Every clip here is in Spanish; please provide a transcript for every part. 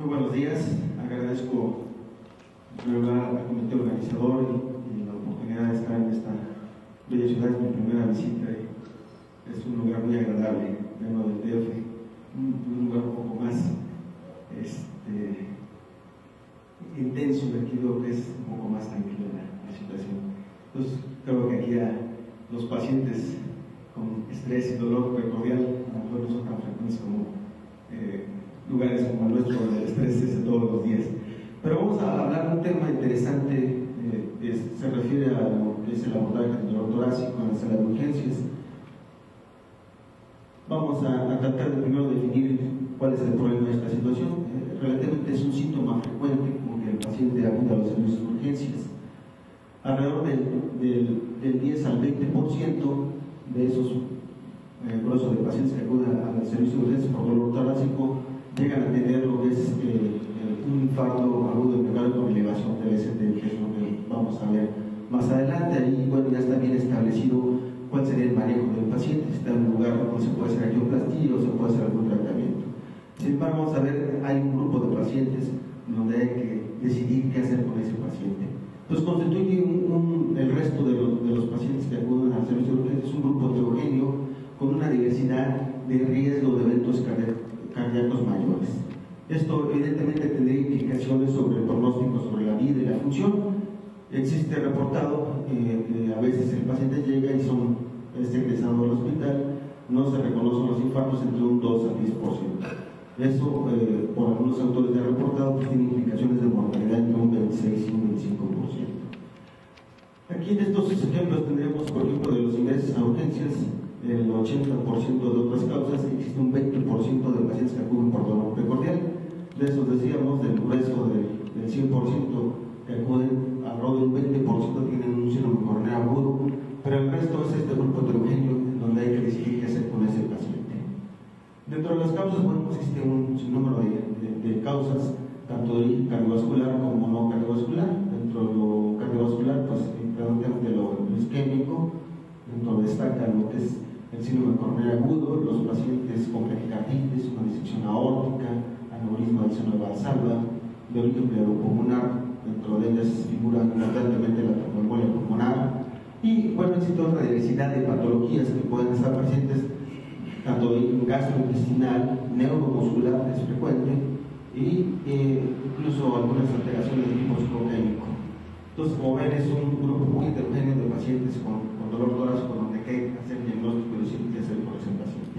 Muy buenos días, agradezco al comité organizador y, la oportunidad de estar en esta bella ciudad, es mi primera visita y es un lugar muy agradable, vengo del DF, un, lugar un poco más este, intenso y aquí veo que es un poco más tranquila la, la situación. Entonces creo que aquí a los pacientes con estrés y dolor precordial a no son tan frecuentes como eh, lugares como el nuestro, donde el estrés es todos los días. Pero vamos a hablar de un tema interesante eh, que se refiere a lo que es el abordaje del dolor torácico en la sala de urgencias. Vamos a, a tratar de primero definir cuál es el problema de esta situación. Eh, relativamente es un síntoma frecuente como que el paciente acude a los servicios de urgencias. Alrededor del, del, del 10 al 20% de esos eh, gruesos de pacientes que acuden al servicio de urgencias por dolor torácico llegan a tener lo que es eh, un infarto agudo miocardio con elevación del ST, que es lo que vamos a ver más adelante. Ahí bueno, ya está bien establecido cuál sería el manejo del paciente, si está en un lugar donde se puede hacer angioplastia o se puede hacer algún tratamiento. Sin embargo, vamos a ver, hay un grupo de pacientes donde hay que decidir qué hacer con ese paciente. Pues constituye el resto de los, de los, pacientes que acuden al servicio de urgencias un grupo heterogéneo con una diversidad de riesgo de eventos cardíacos mayores. Esto evidentemente tendría implicaciones sobre el pronóstico, sobre la vida y la función. Existe reportado, eh, eh, a veces el paciente llega y son, es egresado al hospital, no se reconocen los infartos entre un 2 al 10%. Eso, eh, por algunos autores ya reportado, pues tiene implicaciones de mortalidad entre un 26 y un 25%. Aquí en estos ejemplos tendremos, por ejemplo, de los ingresos a urgencias, el 80% de otras causas, existe un 20% de pacientes que acuden por dolor precordial. De esos decíamos, del grueso del, del 100% que acuden, alrededor del 20% tienen un síndrome coronario agudo, pero el resto es este grupo heterogéneo donde hay que decidir qué hacer con ese paciente. Dentro de las causas, bueno, pues existe un sinnúmero de, causas, tanto cardiovascular como no cardiovascular. Dentro de lo cardiovascular, pues predominante lo, isquémico, dentro destaca lo que es el síndrome coronario agudo, los pacientes con pericarditis, una disección aórtica, aneurisma del seno de Valsalva, de pleuropulmonar, dentro de ellas figura importantemente la tromboembolia pulmonar, y bueno, existe otra diversidad de patologías que pueden estar presentes, tanto de gastrointestinal, neuromuscular, es frecuente, y eh, incluso algunas alteraciones de tipo psicoquímico. Entonces, como ven, es un grupo muy heterogéneo de pacientes con, con dolor torácico donde hay que hacer diagnóstico y decir qué hacer con ese paciente.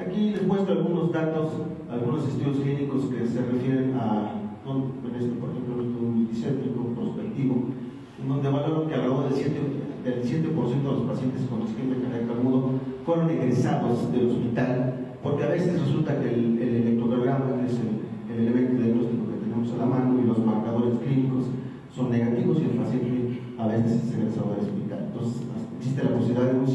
Aquí les muestro algunos datos, algunos estudios clínicos que se refieren a, en este, por ejemplo, nuestro multicéntrico prospectivo, en donde valoran que alrededor del 7%, del 7 de los pacientes con isquemia cardíaca agudo fueron egresados del hospital, porque a veces resulta que el, el electrocardiograma, que es el, el elemento diagnóstico que tenemos a la mano, y los marcadores clínicos son negativos y el paciente a veces es egresado del hospital. Entonces, existe la posibilidad de un 7%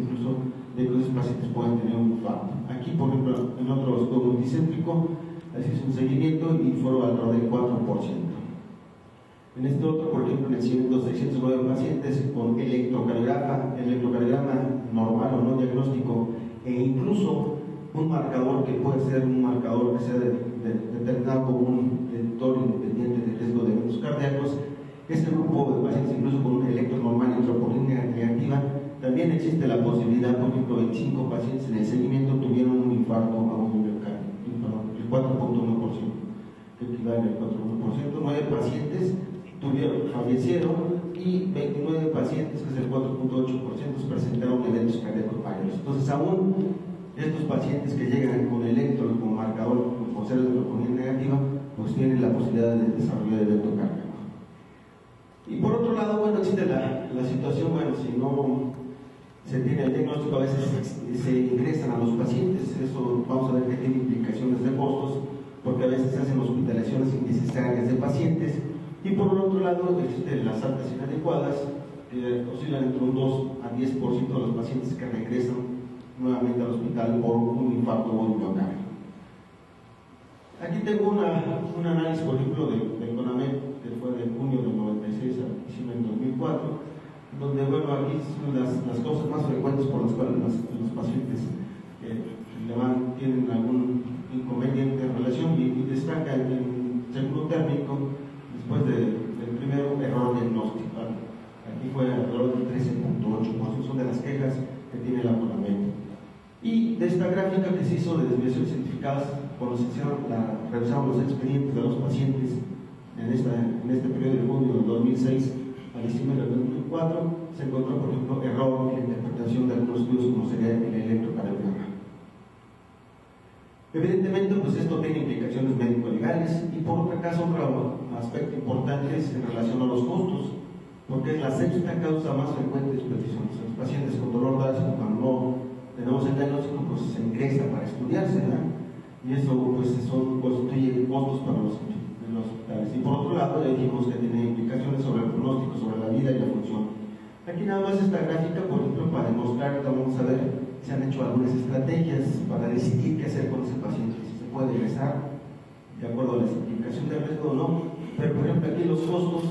incluso de que esos pacientes puedan tener un infarto. Aquí, por ejemplo, en otro estudio multicéntrico, es un seguimiento y fueron alrededor del 4%. En este otro, por ejemplo, en el siguiente 609 pacientes con electrocardiograma, electrocardiograma normal o no diagnóstico, e incluso un marcador que puede ser un marcador que sea de, de, un detector independiente de riesgo de eventos cardíacos, este grupo de pacientes incluso con un electro normal y troponina negativa, también existe la posibilidad, por ejemplo, 25 pacientes en el seguimiento tuvieron un infarto a un miocardio, el 4.1%, que equivale al 4.1%, 9 pacientes tuvieron, fallecieron y 29 pacientes, que es el 4.8%, presentaron eventos cardíacos mayores. Entonces, aún estos pacientes que llegan con electro, con marcador, con células de troponina negativa, pues tienen la posibilidad de desarrollar evento cardíaco. Y por otro lado, bueno, existe la, la situación, bueno, si no se tiene el diagnóstico, a veces se ingresan a los pacientes, eso vamos a ver que tiene implicaciones de costos, porque a veces se hacen hospitalizaciones innecesarias de pacientes, y por el otro lado existen las altas inadecuadas, que oscilan entre un 2 a 10% de los pacientes que regresan nuevamente al hospital por un infarto o un. Aquí tengo una, un análisis, por ejemplo, del de CONAMED, que fue de junio del 96 a diciembre del 2004, donde, bueno, aquí son las, las cosas más frecuentes por las cuales los, pacientes eh, le van, tienen algún inconveniente en relación y, destaca en segundo térmico, después de, del primero, error diagnóstico. Aquí fue alrededor del 13.8%, son de las quejas que tiene la Conamento. Y de esta gráfica que se hizo de desviaciones identificadas, cuando se hicieron la, revisaron los expedientes de los pacientes en, esta, en este periodo de junio del 2006 a diciembre del 2004, se encontró, por ejemplo, error en la interpretación de algunos estudios como sería el electrocardiograma. Evidentemente, pues esto tiene implicaciones médico-legales y por otro caso, otro aspecto importante es en relación a los costos, porque es la sexta causa más frecuente de peticiones. Los pacientes con dolor torácico, cuando no tenemos el diagnóstico, pues se ingresa para estudiarse, ¿verdad? Y eso pues son, constituye costos para los, los hospitales. Y por otro lado, ya dijimos que tiene implicaciones sobre el pronóstico, sobre la vida y la función. Aquí nada más esta gráfica, por ejemplo, para demostrar, vamos a ver, se han hecho algunas estrategias para decidir qué hacer con ese paciente, si se puede ingresar de acuerdo a la implicación del riesgo o no. Pero por ejemplo aquí los costos,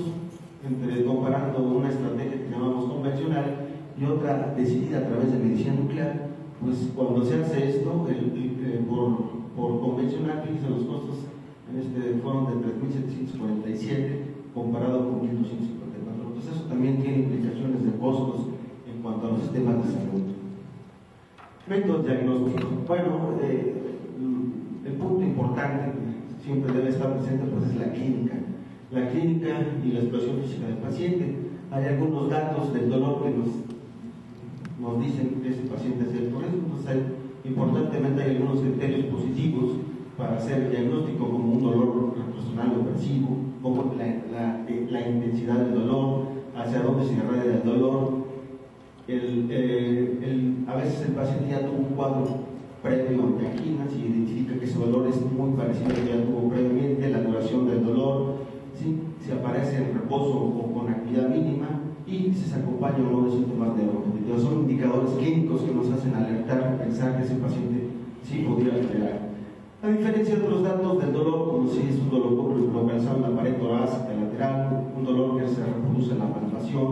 entre comparando una estrategia que llamamos convencional y otra decidida a través de medicina nuclear, pues cuando se hace esto, el, por, convencional, fíjense los costos en este fueron de 3.747 comparado con 1.254. Entonces eso también tiene implicaciones de costos en cuanto a los sistemas de salud. Métodos diagnósticos. Bueno, eh, el punto importante que siempre debe estar presente pues, es la clínica. La clínica y la situación física del paciente. Hay algunos datos del dolor que nos nos dicen que ese paciente es el por eso entonces importantemente hay algunos criterios positivos para hacer el diagnóstico como un dolor personal opresivo, como la, la, la, intensidad del dolor, hacia dónde se irradia el dolor. El, eh, el, a veces el paciente ya tuvo un cuadro previo de angina, si identifica que ese dolor es muy parecido al que ya tuvo previamente, la duración del dolor, si aparece en reposo o con actividad mínima, y si se acompaña o no de síntomas de bronquitis. Son indicadores clínicos que nos hacen alertar, pensar que ese paciente sí podría alterar. A diferencia de otros datos del dolor, como si es un dolor localizado en la pared torácica lateral, un dolor que se reproduce en la palpación,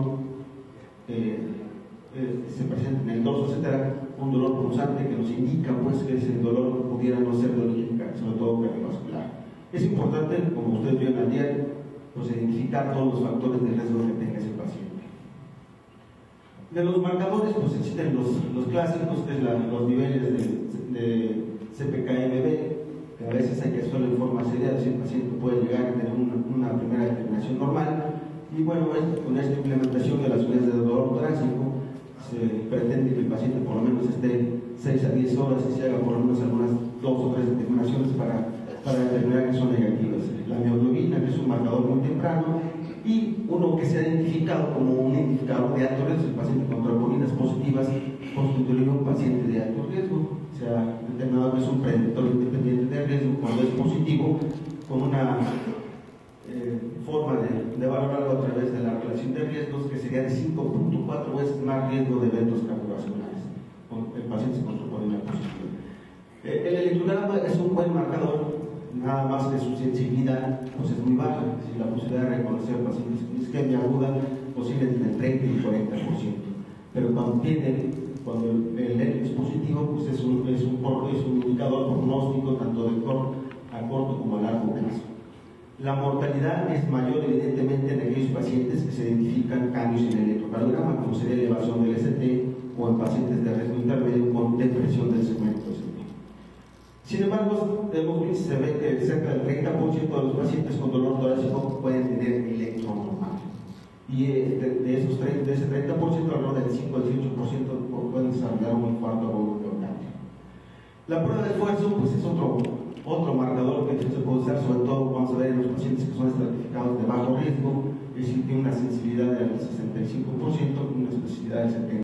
eh, eh, se presenta en el dorso, etc., un dolor pulsante que nos indica pues, que ese dolor pudiera no ser de origen, sobre todo cardiovascular. Es importante, como ustedes vieron ayer, pues, identificar todos los factores de riesgo que tenga ese paciente. De los marcadores, pues existen los, los clásicos, que es los niveles de, CPK-MB, que a veces hay que hacerlo en forma seria, si el paciente puede llegar a tener una, primera determinación normal. Y bueno, con esta implementación de las unidades de dolor torácico, se pretende que el paciente por lo menos esté 6 a 10 horas y se haga por lo menos algunas dos o tres determinaciones para, para determinar que son negativas. La mioglobina, que es un marcador muy temprano, y uno que se ha identificado como un indicador de alto riesgo, el paciente con tromboninas positivas constituiría un paciente de alto riesgo, se ha determinado que es un predictor independiente de riesgo cuando es positivo, con una eh, forma de, valorarlo a través de la relación de riesgos que sería de 5.4 veces más riesgo de eventos cardiovasculares con el paciente con troponina positiva. Eh, el electrograma es un buen marcador nada más que su sensibilidad pues es muy baja, es decir, la posibilidad de reconocer pacientes con isquemia aguda posible entre el 30 y el 40%. Pero cuando tiene, cuando el, el es pues es un, es es un indicador pronóstico tanto de corto, a corto como a largo plazo. La mortalidad es mayor evidentemente en aquellos pacientes que se identifican cambios en el electrocardiograma, como sería elevación del ST o en pacientes de riesgo intermedio con depresión del segmento. Sin embargo, se ve que cerca del 30% de los pacientes con dolor torácico pueden tener electro normal. Y eh, de, de, esos 30, de ese 30%, alrededor del 5 al 18% pueden desarrollar un infarto agudo miocardio. La prueba de esfuerzo pues, es otro, otro marcador que se puede usar, sobre todo vamos a ver en los pacientes que son estratificados de bajo riesgo, es decir, tiene una sensibilidad del 65%, una especificidad del 70%.